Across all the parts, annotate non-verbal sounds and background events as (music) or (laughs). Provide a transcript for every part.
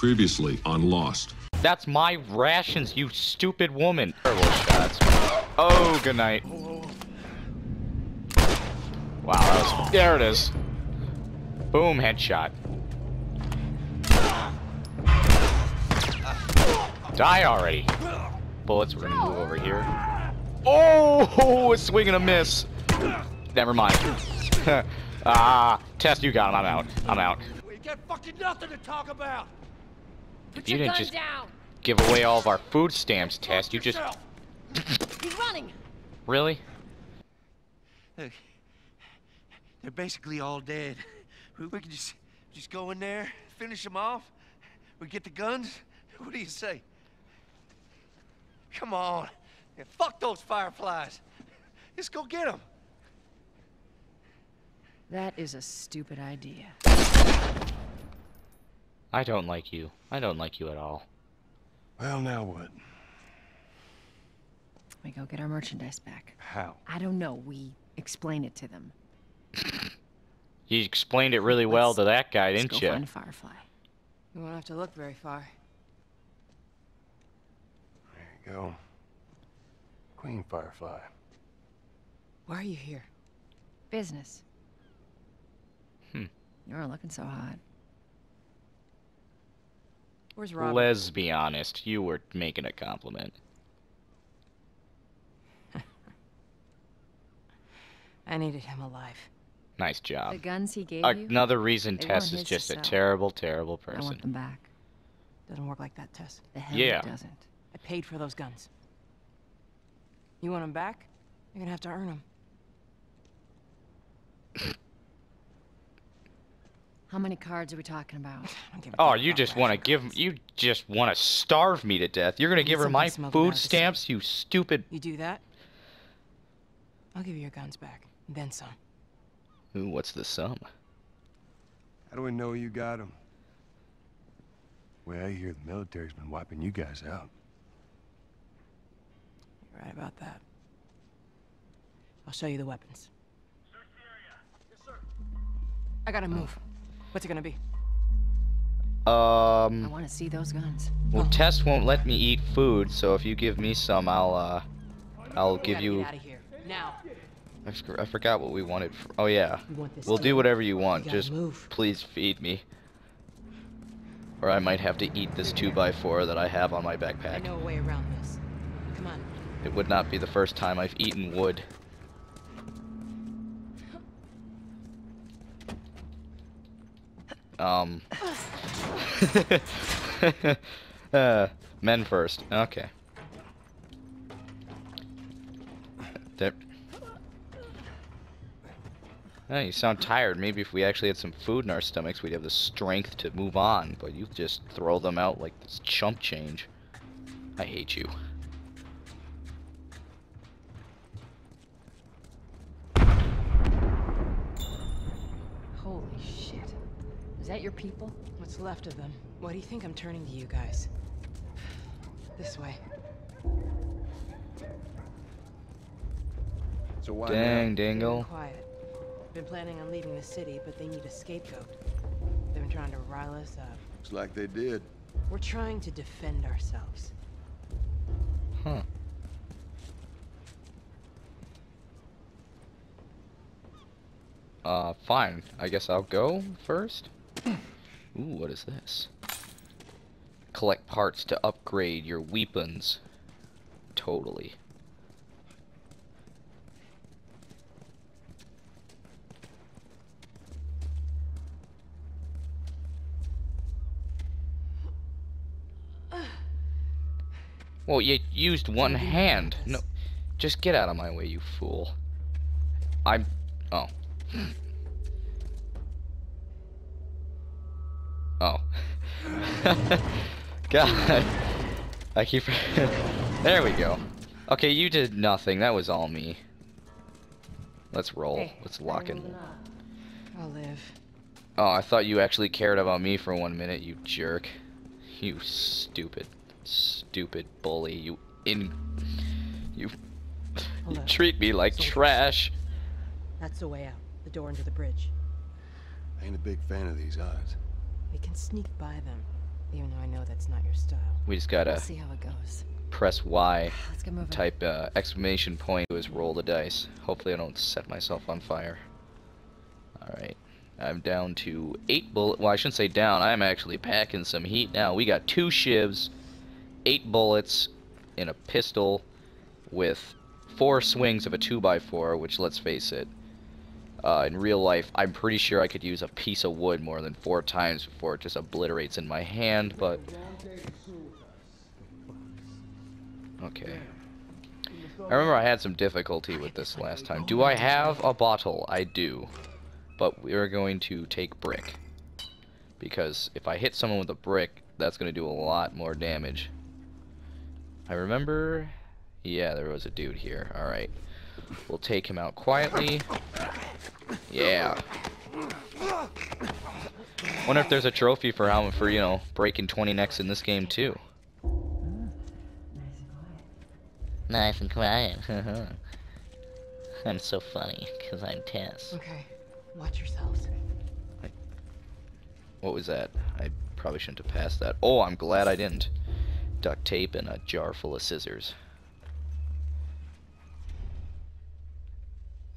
Previously on Lost. That's my rations, you stupid woman. Terrible shots. Oh, good night. Wow, that was, there it is. Boom, headshot. Die already. Bullets, we're gonna move over here. Oh, (laughs) a swing and a miss. Never mind. (laughs) ah, Tess, you got him. I'm out. I'm out. We got fucking nothing to talk about. If you didn't just give away all of our food stamps, Tess, you just. (laughs) He's running. Really? Look, they're basically all dead. We, we can just just go in there, finish them off. We get the guns. What do you say? Come on. Yeah, fuck those fireflies. Let's go get them. That is a stupid idea. I don't like you. I don't like you at all. Well, now what? We go get our merchandise back. How? I don't know. We explain it to them. You explained it really well Let's- to that guy, Let's didn't go you? find Firefly. You won't have to look very far. There you go. Queen Firefly. Why are you here? Business. Hmm. You aren't looking so hot. Where's Rob? Let's be honest. You were making a compliment. (laughs) I needed him alive. Nice job. The guns he gave you, Another reason Tess is just a sell. terrible, terrible I person. want them back. Doesn't work like that, Tess. The hell Yeah. it doesn't. I paid for those guns. You want them back? You're gonna have to earn them. (laughs) How many cards are we talking about? (sighs) I don't give a Oh, you just want to give cards. you just want to starve me to death. You're gonna give her my food of the city. stamps, you stupid. You do that? I'll give you your guns back. Then some. Ooh, what's the sum? How do we know you got them? Well, I hear the military's been wiping you guys out. You're right about that. I'll show you the weapons. Search the area. Yes, sir. I gotta move. What's it gonna be? Um. I want to see those guns. well, Tess won't let me eat food, so if you give me some, I'll uh, I'll We give you. Out of here now. I forgot what we wanted. For, oh yeah, We we'll do whatever you want. gotta Just move. please feed me, or I might have to eat this two by four that I have on my backpack. I know a way around this. Come on. It would not be the first time I've eaten wood. Um. (laughs) uh, men first. Okay. There. You sound tired. Maybe if we actually had some food in our stomachs, we'd have the strength to move on. But you just throw them out like this chump change. I hate you. That your people? What's left of them? Why do you think I'm turning to you guys? This way. So why Dang, Very Dangle. quiet. Been planning on leaving the city, but they need a scapegoat. They've been trying to rile us up. Looks like they did. We're trying to defend ourselves. Huh. Uh, fine. I guess I'll go first. Ooh, what is this? Collect parts to upgrade your weapons. Totally. Well, you used one hand. No, just get out of my way, you fool. I'm. Oh. Oh. (laughs) God. I keep. (laughs) there we go. Okay, you did nothing. That was all me. Let's roll. Let's lock in. I'll live. Oh, I thought you actually cared about me for one minute, you jerk. You stupid, stupid bully. You in. You. Hold (laughs) You treat me like Soldiers. trash. That's the way out. The door into the bridge. I ain't a big fan of these odds. We can sneak by them. Even though I know that's not your style. We just We'll gotta see how it goes. press Y, (sighs) Let's get moving. type uh, exclamation point his roll the dice. Hopefully I don't set myself on fire. Alright. I'm down to eight bullet. Well, I shouldn't say down. I'm actually packing some heat now. We got two shivs, eight bullets, in a pistol, with four swings of a 2x4, which, let's face it, uh, in real life, I'm pretty sure I could use a piece of wood more than four times before it just obliterates in my hand, but... Okay. I remember I had some difficulty with this last time. Do I have a bottle? I do. But we're going to take brick. Because if I hit someone with a brick, that's going to do a lot more damage. I remember... Yeah, there was a dude here. Alright. We'll take him out quietly. Yeah. Wonder if there's a trophy for how for, you know, breaking 20 necks in this game too. Nice and quiet. (laughs) I'm so funny, because I'm Tess. Okay, watch yourselves. What was that? I probably shouldn't have passed that. Oh, I'm glad I didn't. Duct tape and a jar full of scissors.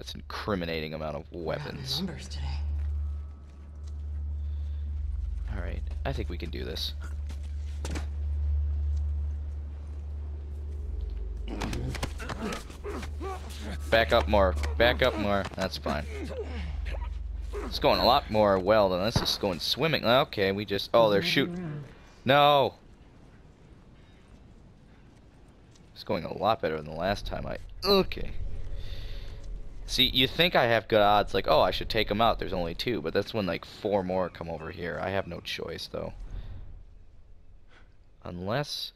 That's an incriminating amount of We're out in weapons. Numbers today. Alright, I think we can do this. Back up more. Back up more. That's fine. It's going a lot more well than this is going swimming. Okay, we just... Oh, they're shooting. No! It's going a lot better than the last time I... Okay. See, you think I have good odds, like, oh, I should take them out, there's only two, but that's when, like, four more come over here. I have no choice, though. Unless...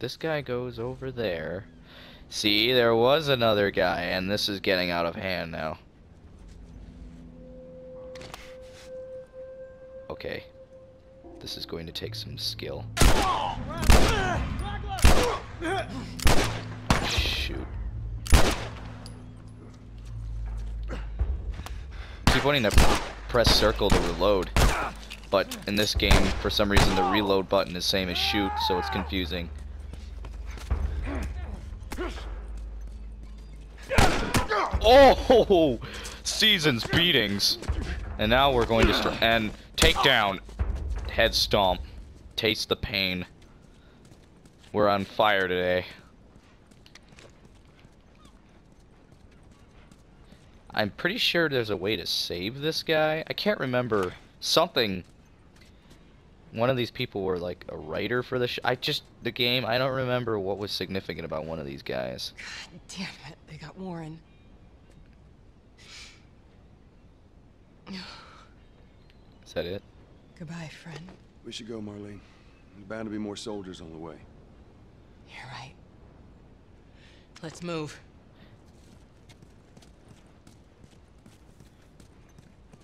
This guy goes over there... See, there was another guy, and this is getting out of hand now. Okay. This is going to take some skill. Shoot. Wanting to press circle to reload. But in this game, for some reason, the reload button is same as shoot, so it's confusing. Oh! Seasons beatings. And now we're going to and take down. Head stomp. Taste the pain. We're on fire today. I'm pretty sure there's a way to save this guy. I can't remember something. One of these people were like a writer for the sh I just the game. I don't remember what was significant about one of these guys. God damn it, they got Warren. Is that it? Goodbye, friend. We should go, Marlene. There's bound to be more soldiers on the way. You're right. Let's move.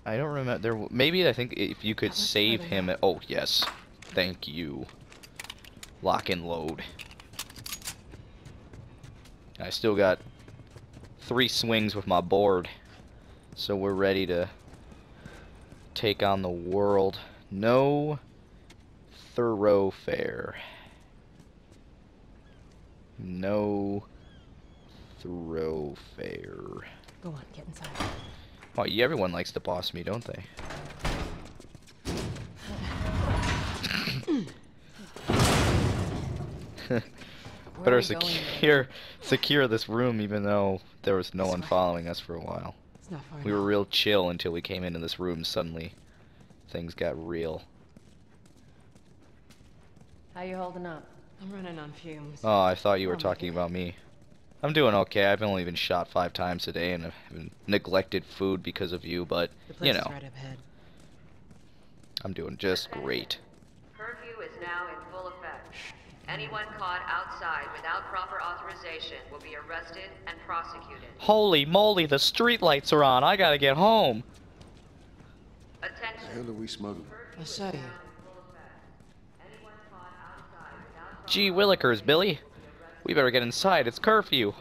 I don't remember. There, maybe I think if you could save him. At, oh yes, thank you. Lock and load. I still got three swings with my board, so we're ready to take on the world. No thoroughfare. No thoroughfare. Go on, get inside. Oh, yeah, everyone likes to boss me, don't they? (laughs) Better are going? secure secure this room even though there was no one following us for a while. It's not far We were real chill until we came into this room suddenly. Things got real. How you holding up? I'm running on fumes. Oh, I thought you were Oh talking about me. I'm doing okay. I've only been shot five times today and I've neglected food because of you, but the place you know, is right up ahead. I'm doing just great. Curfew is now in full effect. Anyone caught outside without proper authorization will be arrested and prosecuted. Holy moly, the streetlights are on. I gotta get home. The Attention. hell are we smuggling? I'll show you. Anyone caught outside without Gee willikers, Billy. We better get inside. It's curfew.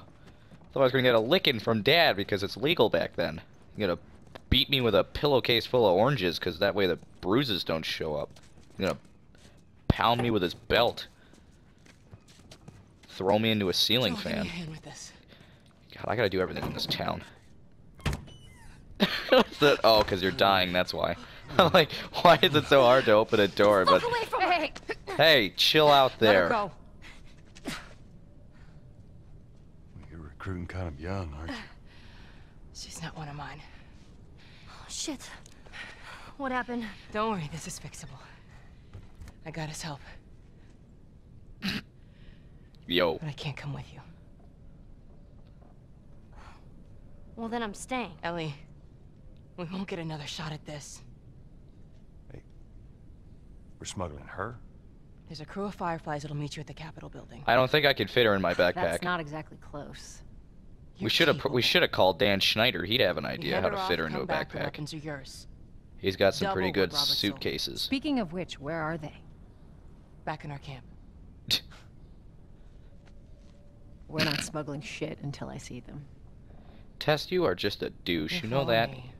Otherwise, we're gonna get a licking from Dad because it's legal back then. You're gonna beat me with a pillowcase full of oranges because that way the bruises don't show up. You're gonna pound me with his belt. Throw me into a ceiling fan. a with this. God, I gotta do everything in this town. (laughs) That? Oh, because you're dying, that's why. I'm (laughs) like, why is it so hard to open a door? But Fuck away from hey, chill out there. go. You're recruiting kind of young, aren't you? (sighs) She's not one of mine. Oh, Shit. What happened? Don't worry, this is fixable. I got his help, (clears throat) Yo, but I can't come with you. Well, then I'm staying. Ellie, we won't get another shot at this. Hey, We're smuggling her? There's a crew of Fireflies that'll meet you at the Capitol building. I don't think I could fit her in my (sighs) backpack. That's not exactly close. We You're should have we should have called Dan Schneider. He'd have an idea how to fit her into a backpack. yours. He's got some pretty Double what good suitcases. Speaking of which, where are they? Back in our camp. (laughs) We're not smuggling shit until I see them. Tess, you are just a douche. If You know that? only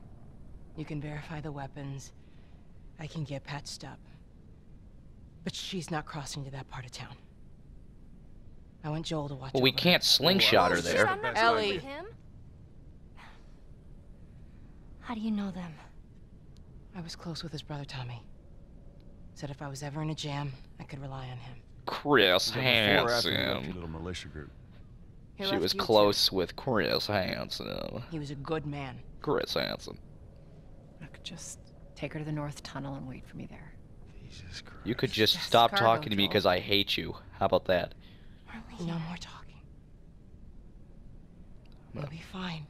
You can verify the weapons. I can get patched up. But she's not crossing to that part of town. I want Joel to watch Well, we can't slingshot her there. I'm Ellie. him. How do you know them? I was close with his brother Tommy. Said if I was ever in a jam, I could rely on him. Chris Before or after you left your Hansen. little militia group? He She was you too. close with Chris Hansen. He was a good man. Chris Hansen. I could just take her to the North Tunnel and wait for me there. Jesus Christ. You could just Yes, stop cargo, talking to me because I hate you. How about that? No more talking. We'll be fine.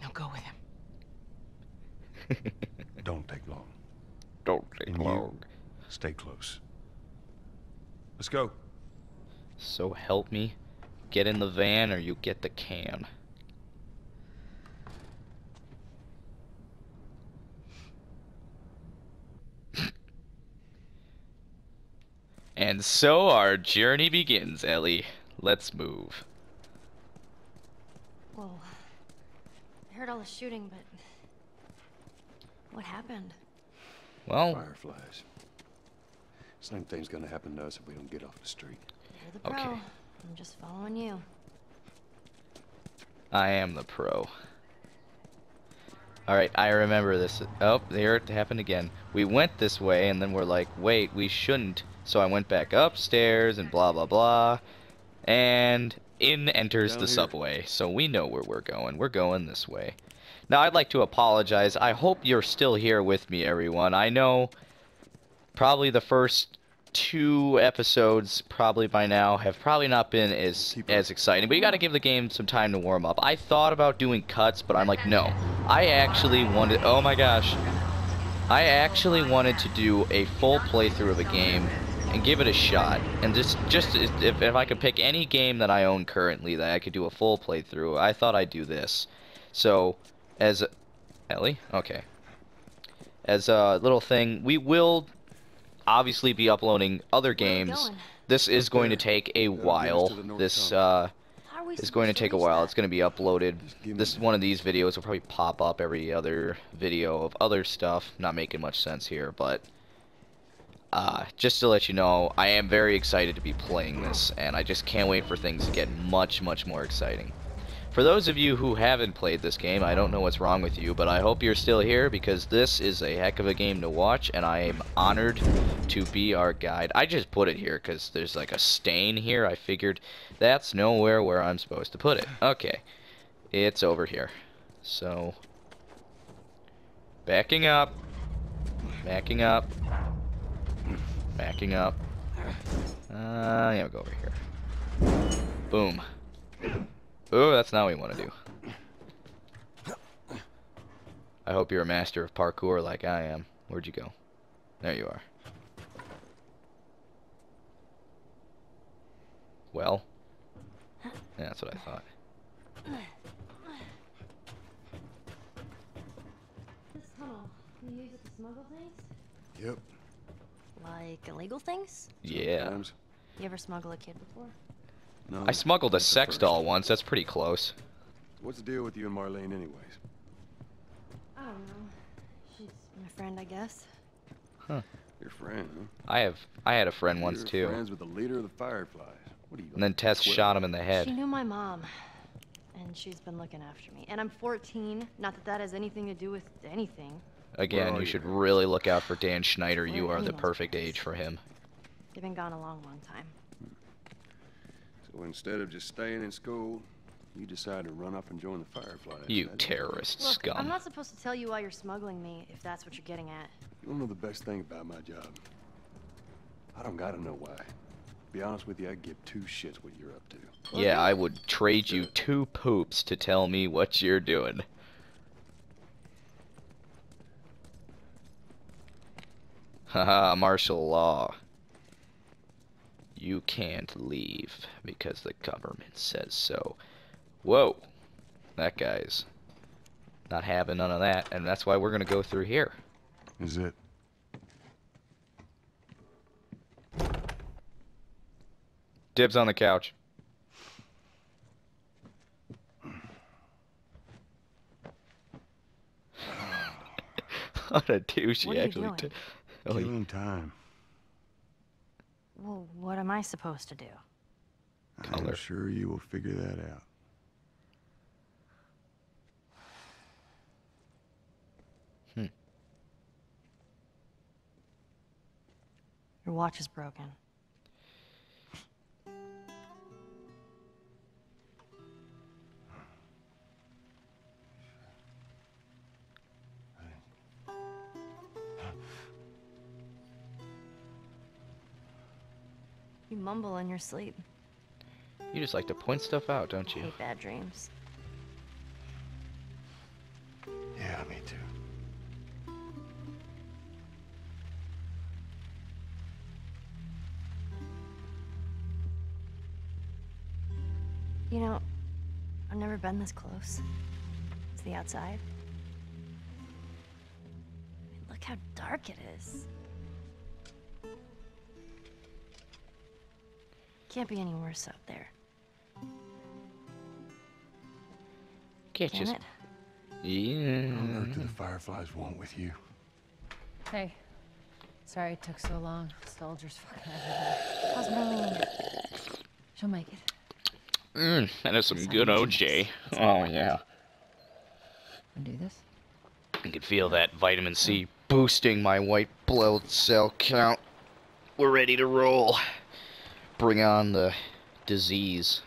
Now go with him. (laughs) Don't take long. Don't take And you- long. Stay close. Let's go. So help me. Get in the van or you get the can. And so our journey begins, Ellie. Let's move. Whoa. I heard all the shooting, but. What happened? Well, Fireflies. Same thing's gonna happen to us if we don't get off the street. You're the pro. Okay. I'm just following you. I am the pro. Alright, I remember this. Oh, there it happened again. We went this way, and then we're like, wait, we shouldn't. So I went back upstairs, and blah, blah, blah. And in enters Down the here. subway. So we know where we're going. We're going this way. Now, I'd like to apologize. I hope you're still here with me, everyone. I know probably the first two episodes probably by now have probably not been as as exciting but you got to give the game some time to warm up. I thought about doing cuts but i'm like no. I actually wanted oh my gosh. I actually wanted to do a full playthrough of a game and give it a shot. And just just if, if i could pick any game that i own currently that i could do a full playthrough i thought i'd do this. So as ellie? Okay. As a little thing we will obviously be uploading other Where are we games. This is going to take a That'll get us while. to the North This uh, How are we is going to take a while. It's going to be uploaded. Just give me This one of these videos will probably pop up every other video of other stuff. Not making much sense here, but uh, just to let you know, I am very excited to be playing this, and I just can't wait for things to get much, much more exciting. For those of you who haven't played this game, I don't know what's wrong with you, but I hope you're still here because this is a heck of a game to watch, and I am honored to be our guide. I just put it here because there's like a stain here. I figured that's nowhere where I'm supposed to put it. Okay, it's over here. So, backing up, backing up, backing up. Uh, yeah, we'll go over here. Boom. Ooh, that's not what we want to do. I hope you're a master of parkour like I am. Where'd you go? There you are. Well. Yeah, that's what I thought. This tunnel. Can you use it to smuggle things? Yep. Like illegal things? Yeah. Sometimes. You ever smuggle a kid before? No. I smuggled a that's sex first. doll once. That's pretty close. What's the deal with you and Marlene, anyways? I don't know. She's My friend, I guess. Huh. Your friend, huh? I have I had a friend once You're too. friends with the leader of the Fireflies. What are you? And then Tess 12? shot him in the head. She knew my mom, and she's been looking after me. And I'm 14. Not that that has anything to do with anything. Again, Where you should really look out for Dan Schneider. You are the perfect place. age for him. They've been gone a long, long time. So instead of just staying in school, you decide to run off and join the Fireflies. You That's- terrorist Look, scum. I'm not supposed to tell you why you're smuggling me, if that's what you're getting at. You don't know the best thing about my job? I don't gotta know why. Be honest with you, I give two shits what you're up to. Yeah, I would trade you two poops to tell me what you're doing. Haha, martial law. You can't leave because the government says so. Whoa. That guy's not having none of that, and that's why we're gonna go through here. Is it? Dibs on the couch. (sighs) (laughs) what a douche What he you actually doing? did. Oh, he- Killing time. Well, what am I supposed to do? Color. I'm sure you will figure that out. Hmm. Your watch is broken. You mumble in your sleep. you just like to point stuff out, don't you? Hate bad dreams. Yeah, me too. You know, I've never been this close to the outside. I mean, look how dark it is. Can't be any worse out there, Can't can just. it? What on earth do the Fireflies want with you? Hey. Sorry it took so long. Soldiers fucking everywhere. How's Marlene? She'll make it. Mm, that is some Sounds good OJ. genius. Oh yeah. Wanna do this? I can feel that vitamin C boosting my white blood cell count. We're ready to roll. Bring on the disease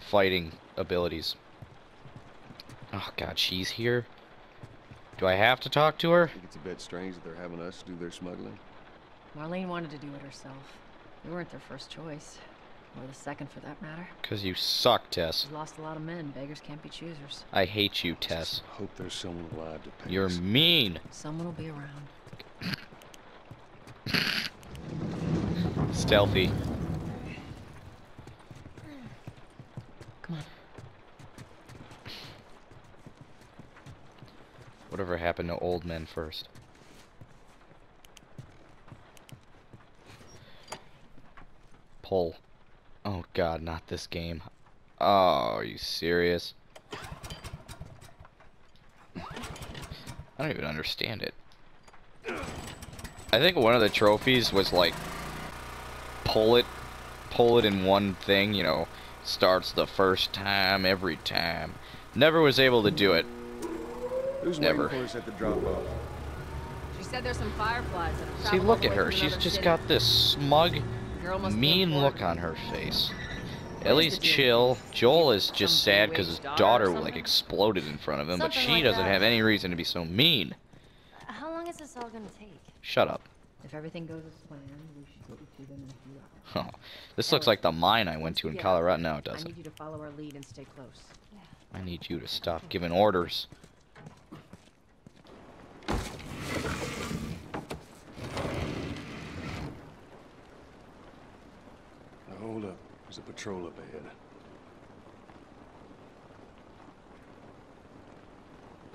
fighting abilities. Oh god, she's here. Do I have to talk to her? think it's a bit strange that they're having us do their smuggling. Marlene wanted to do it herself. We weren't their first choice. Or the second for that matter. Cause you suck, Tess. She's lost a lot of men. Beggars can't be choosers. I hate you, Tess. Hope there's someone alive to pay You're us. mean. Someone will be around. Stealthy. Come on. Whatever happened to old men first? Pull. Oh god, not this game. Oh, are you serious? I don't even understand it. I think one of the trophies was like pull it pull it in one thing, you know, starts the first time every time. Never was able to do it. Who's Never. waiting for us at the drop-off? She said there's some fireflies that have See, look at her. She's just city. got this smug, Girl must be mean look on her face. Ellie's chill. Joel is just Some sad because his daughter daughter like exploded in front of him, but she like doesn't that. have any reason to be so mean. How long is this all gonna take? Shut up. If everything goes as planned, we should get you to them in a few hours. Oh, this looks like the mine I went to in Colorado. No, it doesn't. I need you to follow our lead and stay close. I need you to stop giving orders. Hold up. There's a patrol up ahead.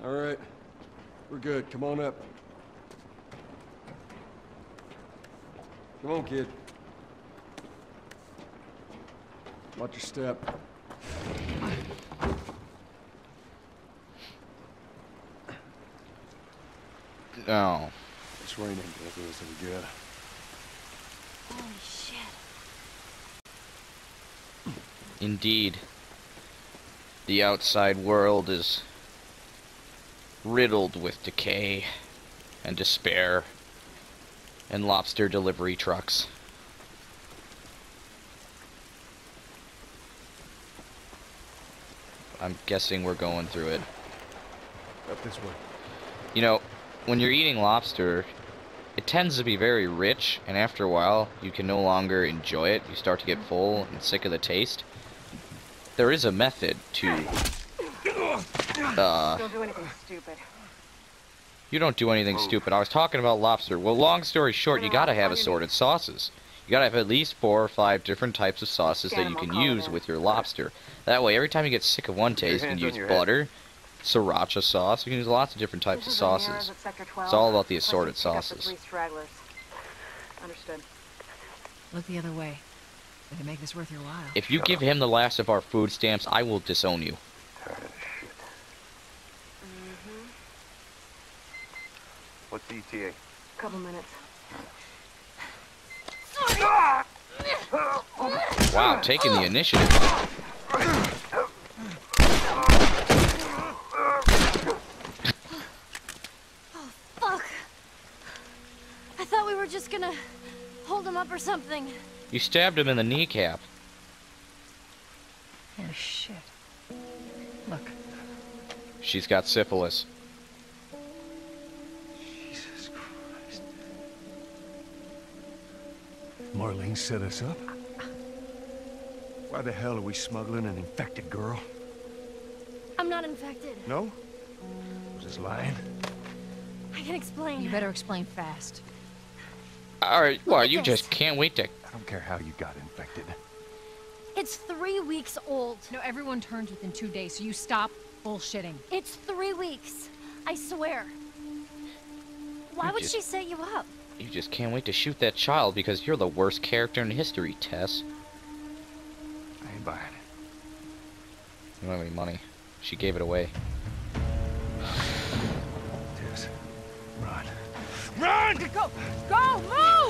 All right. We're good. Come on up. Come on, kid. Watch your step. Oh. It's raining. That's what we got. Holy shit. Indeed. The outside world is riddled with decay and despair and lobster delivery trucks. I'm guessing we're going through it. Up this way. You know, when you're eating lobster, it tends to be very rich, and after a while, you can no longer enjoy it. You start to get full and sick of the taste. There is a method to. Uh, Don't do anything stupid. you don't do anything stupid. I was talking about lobster. Well, long story short, you gotta have assorted sauces. You gotta have at least four or five different types of sauces that you can use with your lobster. That way, every time you get sick of one taste, you can use your head. butter, sriracha sauce. You can use lots of different types of sauces. It's all about the assorted sauces. Understood. Look the other way. We can make this worth your while. If you give him the last of our food stamps, I will disown you. Tired of shit. What's the ETA? Couple minutes. Wow, taking the initiative. Oh, Fuck. I thought we were just gonna hold him up or something. You stabbed him in the kneecap. Oh, shit. Look, She's got syphilis. Jesus Christ. Marlene set us up? Why the hell are we smuggling an infected girl? I'm not infected. No? Was this lying? I can explain. you better explain fast. Alright, well, at you this. just can't wait to. I don't care how you got infected. It's three weeks old. No, everyone turns within two days, so you stop bullshitting. It's three weeks. I swear. Why You would just- she set you up? You just can't wait to shoot that child because you're the worst character in history, Tess. I ain't buying it. You don't have any money. She gave it away. Tess, run. run. Go! Go! Move!